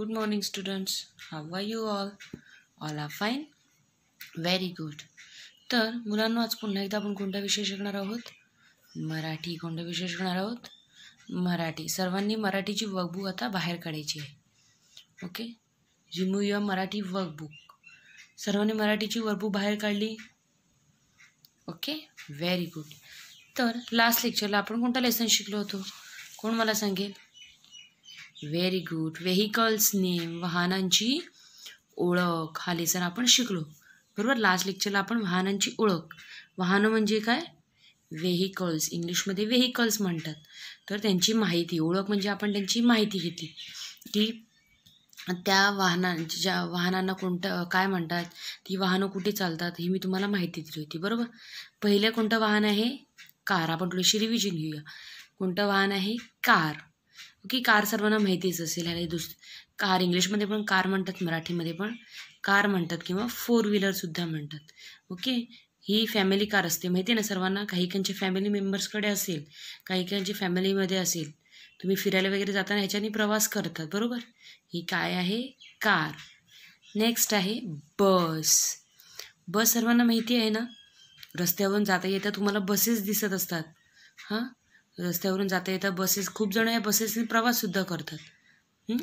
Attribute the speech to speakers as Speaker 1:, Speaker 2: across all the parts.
Speaker 1: Good morning, students. How are you all? All are fine? Very good. तर मुलांना आज पुन्हा एकदा आपण कोणता विषय शिकणार आहोत? मराठी कोणता विषय शिकणार आहोत? मराठी. सर्वांनी मराठीची वर्कबुक आता बाहेर काढायची आहे. Okay remove your Marathi workbook सर्वांनी मराठीची वर्कबुक बाहेर काढली? ओके व्हेरी गुड तर लास्ट लेक्चरला आपण कोणता लेसन शिकलो होतो? कोण मला सांगेल? व्हेरी गुड व्हेकल्स नेम वाहनांची ओळख. हा लेसन आपण शिकलो. बरोबर? लास्ट लेक्चरला आपण वाहनांची ओळख. वाहनं म्हणजे काय? व्हेकल्स इंग्लिशमध्ये व्हेकल्स म्हणतात. तर त्यांची माहिती ओळख म्हणजे आपण त्यांची माहिती घेतली. की त्या वाहनांची ज्या वाहनांना कोणतं काय म्हणतात ती वाहनं कुठे चालतात ही मी तुम्हाला माहिती दिली होती. बरोबर? पहिलं कोणतं वाहन आहे? कार. आपण थोडीशी रिव्हिजन घेऊया. कोणतं वाहन आहे? कार. ओके कार सर्वांना माहितीच असेल ह्याला दुस कार इंग्लिशमध्ये पण कार म्हणतात मराठीमध्ये पण कार म्हणतात किंवा फोर व्हीलरसुद्धा म्हणतात. ओके? ही फॅमिली कार असते. माहिती आहे ना सर्वांना? काही काहींच्या फॅमिली मेंबर्सकडे असेल काही काहींची फॅमिलीमध्ये असेल तुम्ही फिरायला वगैरे जाताना ह्याच्याने प्रवास करतात बरोबर? ही काय आहे? कार. नेक्स्ट आहे बस बस सर्वांना माहिती आहे ना? रस्त्यावरून जाता येता तुम्हाला बसेस दिसत असतात. हां? रस्त्यावरून जाता येता बसेस खूप जण या बसेसने प्रवाससुद्धा करतात.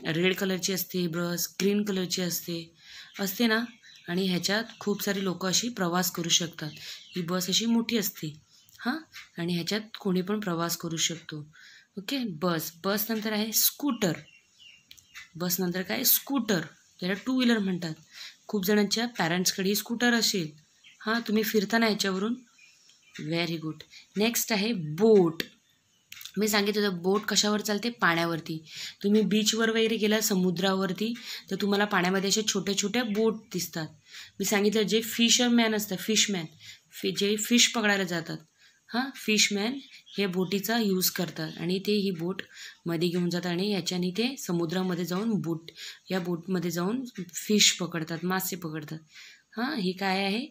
Speaker 1: रेड कलरची असते बस ग्रीन कलरची असते असते ना? आणि ह्याच्यात खूप सारी लोकं अशी प्रवास करू शकतात. ही बस अशी मोठी असते हां? आणि ह्याच्यात कोणी पण प्रवास करू शकतो. ओके? बस बस नंतर आहे स्कूटर बस नंतर काय? स्कूटर ज्याला टू व्हीलर म्हणतात. खूप जणांच्या पॅरेंट्सकडे ही स्कूटर असेल. हां तुम्ही फिरताना ह्याच्यावरून. व्हेरी गुड नेक्स्ट आहे बोट मी सांगितलं होतं बोट कशावर चालते? पाण्यावरती. तुम्ही बीचवर वगैरे गेला समुद्रावरती तर तुम्हाला पाण्यामध्ये अशा छोट्या छोट्या बोट दिसतात. मी सांगितलं जे फिशरमॅन असतात फिशमॅन फि जे फिश पकडायला जातात हां फिशमॅन हे बोटीचा यूज करतात आणि ते ही बोटमध्ये घेऊन जातात आणि याच्याने ते समुद्रामध्ये जाऊन बोट या बोटमध्ये जाऊन फिश पकडतात मासे पकडतात. हां ही काय आहे?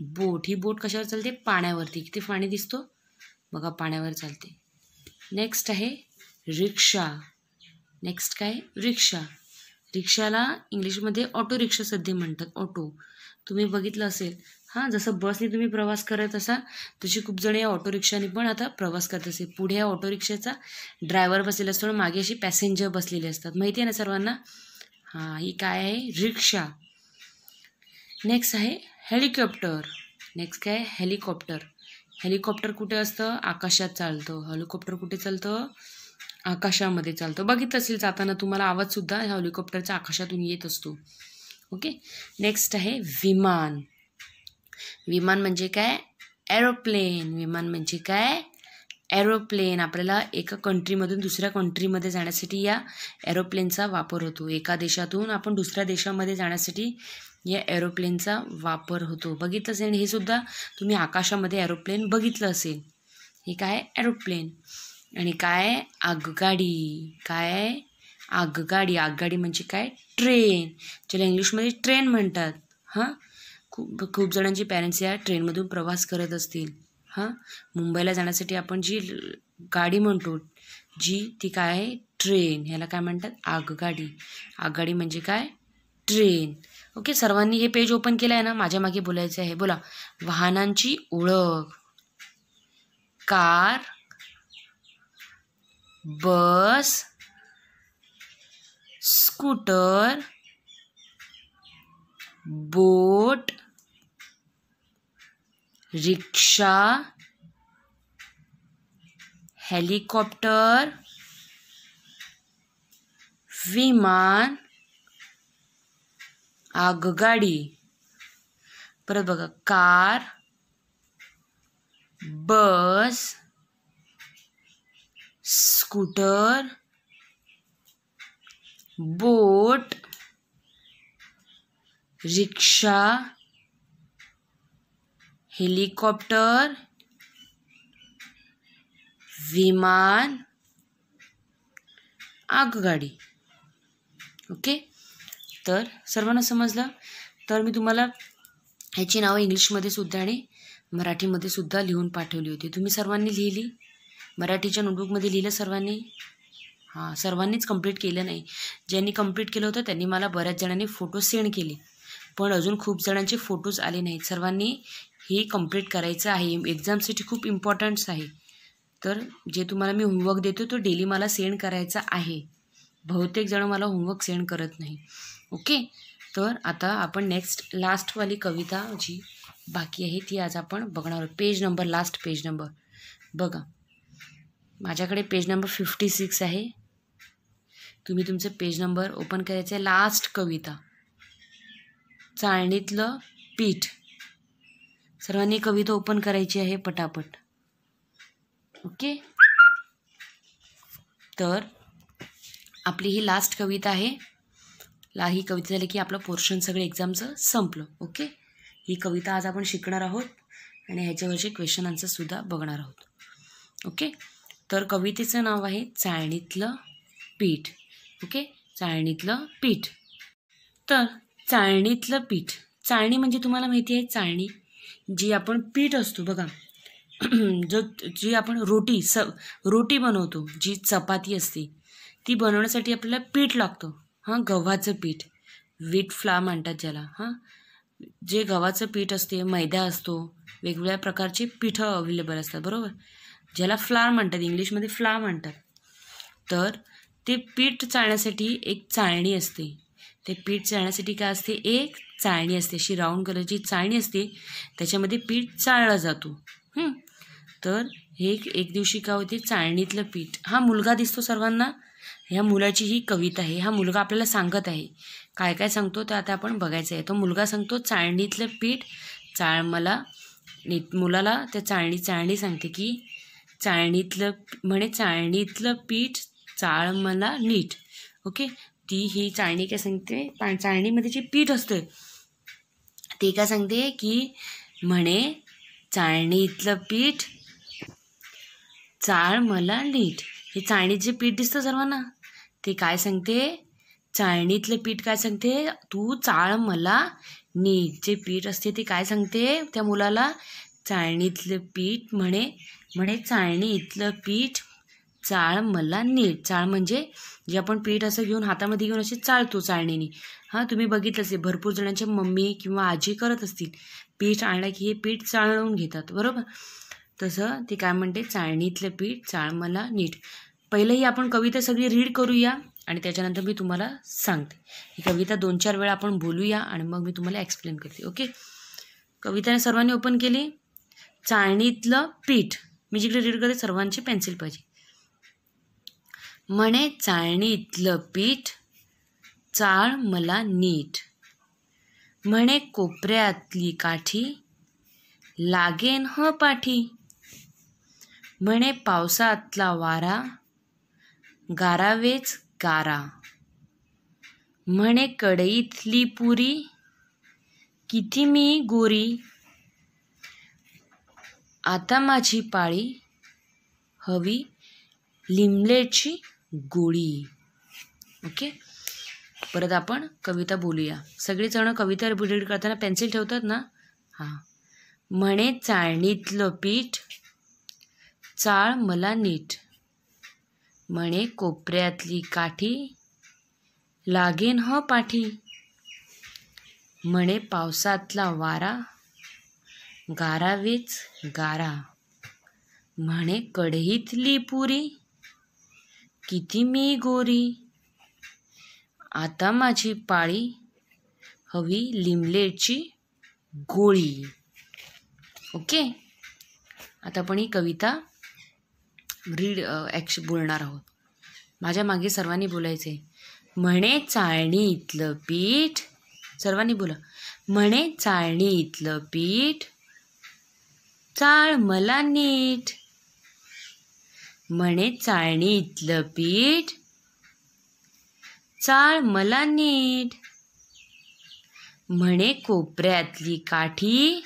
Speaker 1: बोट. ही बोट कशावर चालते? पाण्यावरती. किती पाणी दिसतो? बघा पाण्यावर चालते. नेक्स्ट आहे रिक्षा नेक्स्ट काय? रिक्षा रिक्षाला इंग्लिशमध्ये ऑटो रिक्षा सध्या म्हणतात. ऑटो तुम्ही बघितलं असेल. हां जसं बसने तुम्ही प्रवास करत असा तशी खूप जण या ऑटो रिक्षाने पण आता प्रवास करत असेल पुढे या ऑटो रिक्षाचा ड्रायव्हर बसलेला असतो आणि मागे अशी पॅसेंजर बसलेले असतात. माहिती आहे ना सर्वांना? हां ही काय आहे? रिक्षा नेक्स्ट आहे हेलिकॉप्टर नेक्स्ट काय? हेलिकॉप्टर हेलिकॉप्टर कुठे असतं? आकाशात चालतं. हेलिकॉप्टर कुठे चालतं? आकाशामध्ये चालतं. बघित असेल जाताना तुम्हाला आवाजसुद्धा ह्या हेलिकॉप्टरच्या आकाशातून येत असतो. ओके? नेक्स्ट आहे विमान. विमान म्हणजे काय? एरोप्लेन विमान म्हणजे काय? एरोप्लेन आपल्याला एका कंट्रीमधून दुसऱ्या कंट्रीमध्ये जाण्यासाठी या एरोप्लेनचा वापर होतो. एका देशातून आपण दुसऱ्या देशामध्ये जाण्यासाठी या एरोप्लेनचा वापर होतो. बघितलं असेल हे सुद्धा तुम्ही आकाशामध्ये एरोप्लेन बघितलं असेल. हे काय एरोप्लेन आणि काय आगगाडी? काय आगगाडी? आगगाडी म्हणजे काय? ट्रेन ज्याला इंग्लिशमध्ये ट्रेन म्हणतात. हां? खूप खूप जणांचे पॅरेंट्स या ट्रेनमधून प्रवास करत असतील. हां? मुंबईला जाण्यासाठी आपण जी गाडी म्हणतो जी ती काय? आहे ट्रेन ह्याला काय म्हणतात? आगगाडी. आगगाडी म्हणजे काय? ट्रेन ओके सर्वांनी हे पेज ओपन केलं आहे ना? माझ्या मागे बोलायचं आहे. बोला. वाहनांची ओळख. Car bus scooter boat rickshaw helicopter विमान आगगाडी बघा car bus scooter boat rickshaw helicopter विमान आगगाडी ओके? तर सर्वांना समजलं? तर मी तुम्हाला ह्याची नावं इंग्लिशमध्ये सुद्धा आणि मराठीमध्ये सुद्धा लिहून पाठवली होती. तुम्ही सर्वांनी लिहिली? मराठीच्या नोटबुकमध्ये लिहिलं सर्वांनी? हां सर्वांनीच कंप्लीट केलं नाही. ज्यांनी कंप्लीट केलं होतं त्यांनी मला बऱ्याच जणांनी फोटो सेंड केले. पण अजून खूप जणांचे फोटोज आले नाहीत. सर्वांनी हे कंप्लीट करायचं आहे. एक्झामसाठी खूप इम्पॉर्टंट्स आहे. तर जे तुम्हाला मी होमवर्क देतो तो डेली मला सेंड करायचा आहे. बहुतेक जण मला होमवर्क सेंड करत नाही. ओके? तर आता आपण नेक्स्ट लास्टवाली कविता जी बाकी आहे ती आज आपण बघणार आहोत. Page number last page number बघा. माझ्याकडे पेज नंबर फिफ्टी सिक्स आहे. तुम्ही तुमचं पेज नंबर ओपन करायचं आहे. लास्ट कविता. चाळणीतलं पीठ. सर्वांनी कविता ओपन करायची आहे पटापट. ओके? तर आपली ही लास्ट कविता आहे. ला ही कविता झाली की आपलं पोर्शन सगळं एक्झामचं संपलं ओके ही कविता आज आपण शिकणार आहोत आणि ह्याच्यावरचे क्वेश्चन आन्सरसुद्धा बघणार आहोत ओके तर कवितेचं नाव आहे चाळणीतलं पीठ ओके चाळणीतलं पीठ. तर चाळणीतलं पीठ चाळणी म्हणजे तुम्हाला माहिती आहे चाळणी जी आपण पीठ असतो बघा. जो जी आपण रोटी स रोटी बनवतो जी चपाती असते ती बनवण्यासाठी आपल्याला पीठ लागतं. हां गव्हाचं पीठ. वीट फ्ला म्हणतात ज्याला हां. जे गव्हाचं पीठ असते मैदा असतो वेगवेगळ्या प्रकारची पिठं अवेलेबल असतात बरोबर? ज्याला फ्लार म्हणतात इंग्लिशमध्ये फ्ला म्हणतात. तर ते पीठ चाळण्यासाठी एक चाळणी असते. ते पीठ चाळण्यासाठी काय असते? एक चाळणी असते. अशी राऊंड कलरची चाळणी असते. त्याच्यामध्ये पीठ चाळला जातो. तर हे एक दिवशी काय होते? चाळणीतलं पीठ. हा मुलगा दिसतो सर्वांना. ह्या मुलाची ही कविता आहे हा मुलगा आपल्याला सांगत आहे. काय काय सांगतो ते आता आपण बघायचं आहे. तो मुलगा सांगतो चाळणीतलं पीठ चाळ मला मुलाला त्या चाळणी चाळणी सांगते की चाळणीतलं म्हणे चाळणीतलं पीठ चाळ मला नीट. ओके? ती ही चाळणी काय सांगते? पा चाळणीमध्ये जे पीठ असतं ते काय सांगते की म्हणे चाळणीतलं पीठ चाळ मला नीट. हे चाळणीत जे पीठ दिसतं सर्वांना ते काय सांगते? चाळणीतलं पीठ काय सांगते? तू चाळ मला नीट जे पीठ असते ते काय सांगते? त्या मुलाला चाळणीतलं पीठ म्हणे म्हणे चाळणी इथलं पीठ चाळ मला नीट. चाळ म्हणजे जे आपण पीठ असं घेऊन हातामध्ये घेऊन असे चाळतो चाळणीने. हां तुम्ही बघितलं असेल भरपूर जणांच्या मम्मी किंवा आजी करत असतील पीठ आणलं की हे पीठ चाळवून घेतात बरोबर? तसं ते काय म्हणते? चाळणीतलं पीठ चाळ मला नीट. पहिलंही आपण कविता सगळी रीड करूया आणि त्याच्यानंतर मी तुम्हाला सांगते. ही कविता दोन चार वेळा आपण बोलूया आणि मग मी तुम्हाला एक्सप्लेन करते ओके कविताने सर्वांनी ओपन केली. चाळणीतलं पीठ. मी जिकडे रीड करते सर्वांची पेन्सिल पाहिजे. म्हणे चाळणीतलं पीठ चाळ मला नीट. म्हणे कोपऱ्यातली काठी लागेन ह पाठी. म्हणे पावसातला वारा गारावेच गारा. म्हणे कढईतली पुरी किती मी गोरी. आता माझी पाळी हवी लिमलेची गोळी. ओके? परत आपण कविता बोलूया. सगळेजण कविता रीड करताना पेन्सिल ठेवतात ना? हां. म्हणे चाळणीतलं पीठ चाळ मला नीट. म्हणे कोपऱ्यातली काठी लागेन ह पाठी. म्हणे पावसातला वारा गारावेच गारा. म्हणे कढईतली पुरी किती मी गोरी. आता माझी पाळी हवी लिमलेटची गोळी. ओके? आता आपण ही कविता रीड ॲक्श बोलणार आहोत. माझ्या मागे सर्वांनी बोलायचे म्हणे चाळणी इथलं पीठ सर्वांनी बोला. म्हणे चाळणी इथलं पीठ चाळ मला नीट. म्हणे चाळणी इथलं पीठ चाळ मला नीट. म्हणे कोपऱ्यातली काठी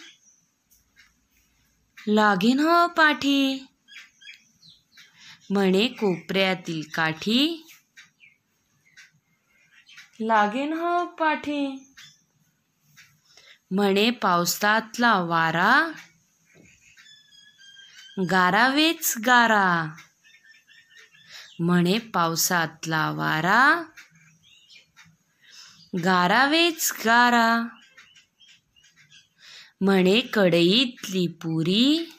Speaker 1: लागेन हो पाठी. म्हणे कोपऱ्यातील काठी. लागेन हो पाठी. म्हणे पावसातला वारा. गारावेच गारा. म्हणे पावसातला वारा. गारावेच गारा. म्हणे कढईतली पुरी.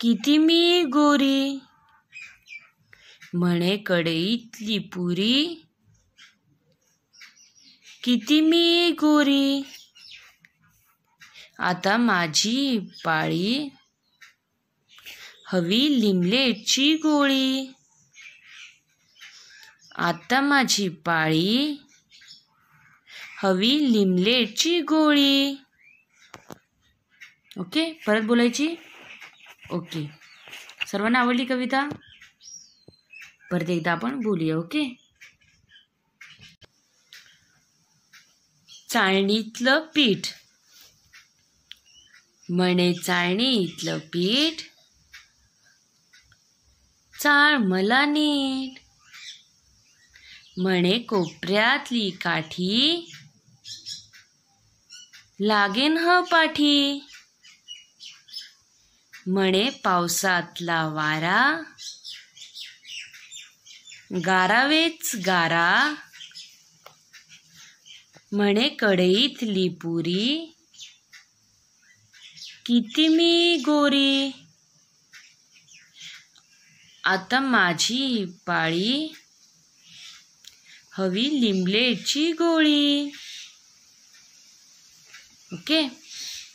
Speaker 1: किती मी गोरी? म्हणे कढईतली पुरी. किती मी गोरी? आता माझी पाळी. हवी लिमलेटची गोळी. आता माझी पाळी. हवी लिमलेटची गोळी. ओके परत बोलायची? ओके. सर्वांना आवडली कविता? परत एकदा आपण बोलूया ओके? चाळणीतलं पीठ. म्हणे चाळणीतलं पीठ. चाळ मला नीट. म्हणे कोपऱ्यातली काठी. लागेन ह पाठी. म्हणे पावसातला वारा. गारावेच गारा. म्हणे कढईतली पुरी. किती मी गोरी. आता माझी पाळी. हवी लिंबलेची गोळी. ओके?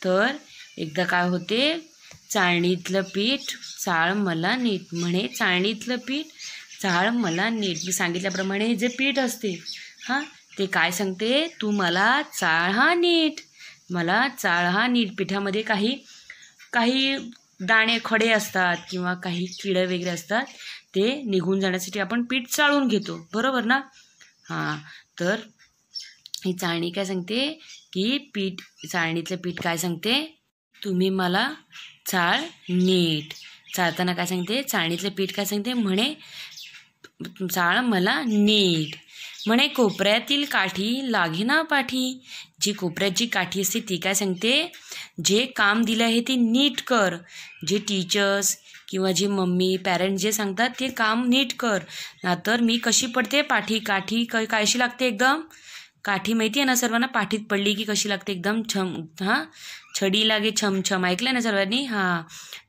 Speaker 1: तर एकदा काय होते? चाळणीतलं पीठ चाळ मला नीट म्हणे चाळणीतलं पीठ चाळ मला नीट. मी सांगितल्याप्रमाणे हे जे पीठ असते हां ते काय सांगते? तू मला चाळ हा नीट. मला चाळ हा नीट. पिठामध्ये काही काही दाणे खडे असतात किंवा काही किडे वगैरे असतात ते निघून जाण्यासाठी आपण पीठ चाळून घेतो. बरोबर ना? हां. तर ही चाळणी काय सांगते? की पीठ चाळणीतलं पीठ काय सांगते? तुम्ही मला चाळ नीट. चाळताना काय सांगते? चाळणीतलं पीठ काय सांगते? म्हणे चाळ मला नीट. म्हणे कोपऱ्यातील काठी लागेना पाठी. जी कोपऱ्यात जी काठी असते ती काय सांगते? जे काम दिलं आहे ते नीट कर. जे टीचर्स किंवा जे मम्मी पॅरेंट्स जे सांगतात ते काम नीट कर. नातर मी कशी पडते? पाठी काठी क कायशी लागते एकदम? काठी माहिती आहे ना सर्वांना? पाठीत पडली की कशी लागते? एकदम छम हां? छडी लागे छम छम. ऐकलं ना सर्वांनी? हां.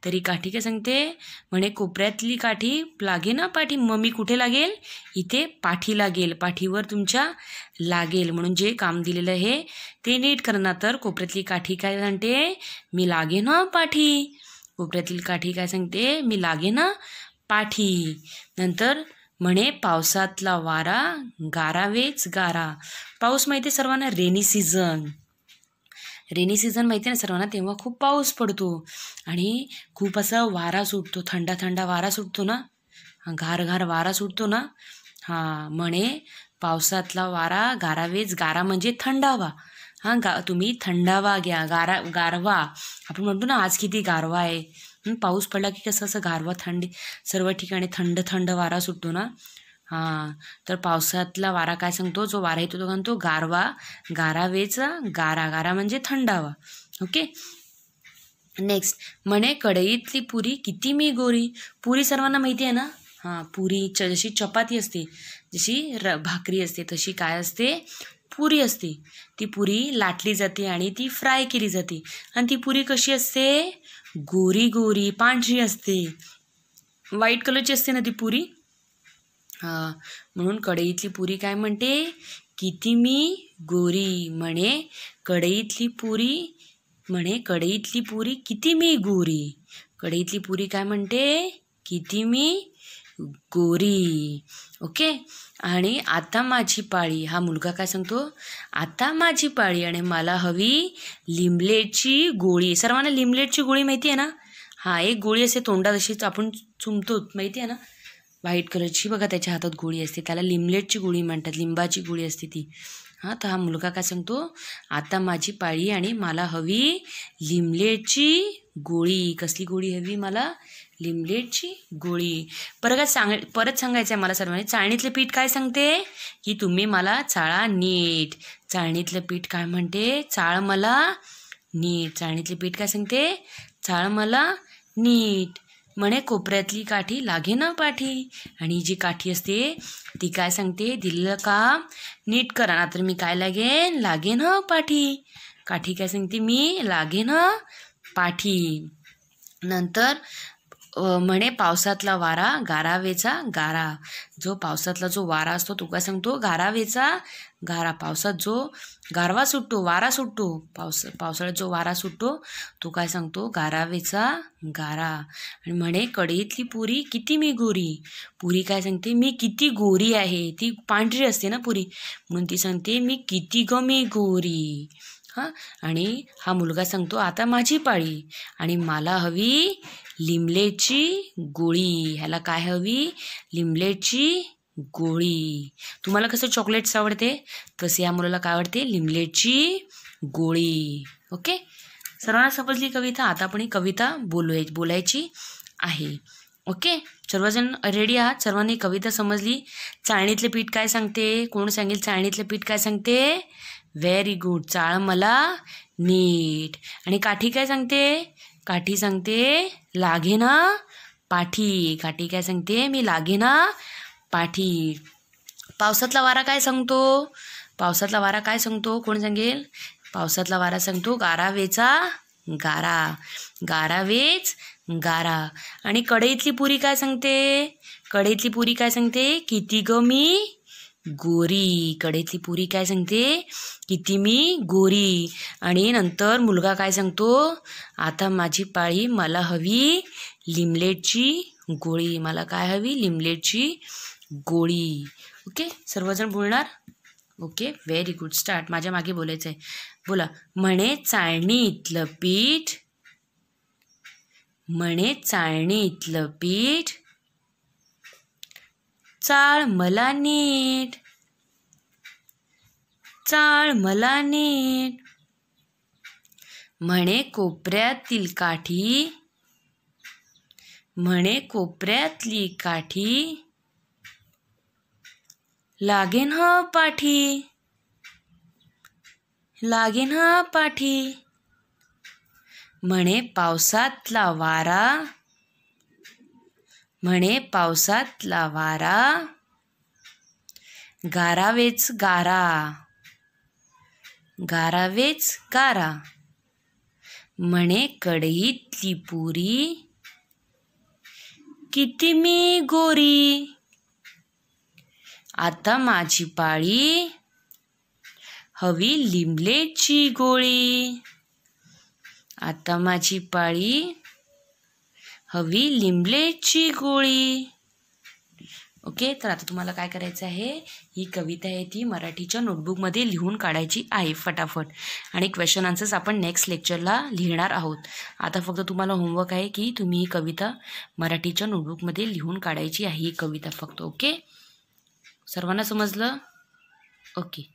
Speaker 1: तरी काठी काय सांगते? म्हणे कोपऱ्यातली काठी लागे ना पाठी. मम्मी कुठे लागेल? इथे पाठी लागेल. पाठीवर तुमच्या लागेल. म्हणून जे काम दिलेलं आहे ते नीट करणार. तर कोपऱ्यातली काठी काय सांगते? मी लागे ना पाठी. कोपऱ्यातील काठी काय सांगते? मी लागे ना पाठी. नंतर म्हणे पावसातला वारा गारावेच गारा. पाऊस माहिती आहे सर्वांना रेनी सीझन. रेनी सीझन माहिती आहे ना सर्वांना तेव्हा खूप पाऊस पडतो. आणि खूप असा वारा सुटतो थंडा थंडा वारा सुटतो ना. घार घार वारा सुटतो ना. हां म्हणे पावसातला वारा गारावेच गारा म्हणजे थंडावा. हां गा तुम्ही थंडावा घ्या गारा गारवा. आपण म्हणतो ना आज किती गारवा आहे. पाऊस पडला की कसं असं गारवा थंडी सर्व ठिकाणी थंड थंड वारा सुटतो ना? हां तर पावसातला वारा काय सांगतो? जो वारा येतो तो म्हणतो गारवा गारावेचा गारा गारा म्हणजे थंडावा. ओके? नेक्स्ट म्हणे कढईतली पुरी किती मी गोरी? पुरी सर्वांना माहिती आहे ना? हां पुरी च जशी चपाती असते जशी र भाकरी असते तशी काय असते? पुरी असते. ती पुरी लाटली जाते आणि ती फ्राय केली जाते. आणि ती पुरी कशी असते? गोरी गोरी पांढरी असते. व्हाईट कलरची असते ना ती पुरी? हां. म्हणून कढईतली पुरी काय म्हणते? किती मी गोरी म्हणे कढईतली पुरी म्हणे कढईतली पुरी किती मी गोरी. कढईतली पुरी काय म्हणते? किती मी गोरी. ओके? आणि आता माझी पाळी. हा मुलगा काय सांगतो? आता माझी पाळी आणि मला हवी लिमलेटची गोळी. सर्वांना लिमलेटची गोळी माहिती आहे ना? हा एक गोळी असते तोंडात अशीच आपण चुमतो माहिती आहे ना? व्हाईट कलरची. बघा त्याच्या हातात गोळी असते. त्याला लिमलेटची गोळी म्हणतात. लिंबाची गोळी असते ती. हां तर हा मुलगा काय सांगतो? आता माझी पाळी आणि मला हवी लिमलेटची गोळी. कसली गोळी हवी मला? लिमलेटची गोळी. परत सांग परत सांगायचं आहे मला सर्वांनी चाळणीतलं पीठ काय सांगते? की तुम्ही मला चाळा नीट. चाळणीतलं पीठ काय म्हणते? चाळ मला नीट. चाळणीतलं पीठ काय सांगते? चाळ मला नीट. म्हणे कोपऱ्यातली काठी लागे ना पाठी. आणि जी काठी असते ती काय सांगते? दिलेलं काम नीट करा ना तर मी काय लागेन? लागेन ह पाठी. काठी काय सांगते मी? लागेन ह पाठी. नंतर म्हणे पावसातला वारा गारावेचा गारा. जो पावसातला जो वारा असतो तो काय सांगतो गारावेचा गारा. पावसात जो गारवा सुटतो वारा सुटतो पावस पावसाळ्यात जो वारा सुटतो तो काय सांगतो? गारावेचा गारा. आणि म्हणे कढईतली पुरी किती मी गोरी. पुरी काय सांगते? मी किती गोरी आहे. ती पांढरी असते ना पुरी. म्हणून ती सांगते मी किती ग मी गोरी. हां? आणि हा मुलगा सांगतो आता माझी पाळी आणि मला हवी लिमलेची गोळी. ह्याला काय हवी? लिमलेची गोळी. तुम्हाला कसं चॉकलेट्स आवडते? तसे या मुलाला काय आवडते? लिमलेची गोळी. ओके? सर्वांना समजली कविता? आता आपण ही कविता बोलूया बोलायची आहे. ओके? सर्वजण रेडी आहात? सर्वांनी कविता समजली? चाळणीतले पीठ काय सांगते? कोण सांगेल चाळणीतलं पीठ काय सांगते? व्हेरी गुड चाळ मला नीट. आणि काठी काय सांगते? काठी सांगते लागे ना पाठी. काठी काय सांगते? मी लागे ना पाठी. पावसातला वारा काय सांगतो? पावसातला वारा काय सांगतो? कोण सांगेल? पावसातला वारा सांगतो गारावेचा गारा. गारावेच गारा. आणि कढईतली पुरी काय सांगते? कढईतली पुरी काय सांगते? किती ग मी गोरी. कडेतली पुरी काय सांगते? किती मी गोरी. आणि नंतर मुलगा काय सांगतो? आता माझी पाळी मला हवी लिमलेटची गोळी. मला काय हवी? लिमलेटची गोळी. ओके? सर्वजण बोलणार? ओके? व्हेरी गुड स्टार्ट माझ्या मागे बोलायचं आहे बोला. म्हणे चाळणीतलं पीठ म्हणे चाळणीतलं पीठ चाळ मला नीट. चाळ मला नीट. म्हणे कोपऱ्यातील काठी. म्हणे कोपऱ्यातली काठी. लागेन ह पाठी. लागेन ह पाठी. म्हणे पावसातला वारा. म्हणे पावसातला वारा गारावेच गारा. गारावेच गारा. म्हणे कढईतली पुरी किती मी गोरी. आता माझी पाळी हवी लिंबलेची गोळी. आता माझी पाळी हवी लिंबलेची गोळी. ओके तर आता तुम्हाला काय करायचं आहे? ही कविता आहे ती मराठीच्या नोटबुकमध्ये लिहून काढायची आहे फटाफट. आणि क्वेश्चन आन्सर्स आपण नेक्स्ट लेक्चरला लिहिणार आहोत. आता फक्त तुम्हाला होमवर्क आहे की तुम्ही ही कविता मराठीच्या नोटबुकमध्ये लिहून काढायची आहे ही कविता फक्त ओके? सर्वांना समजलं? ओके.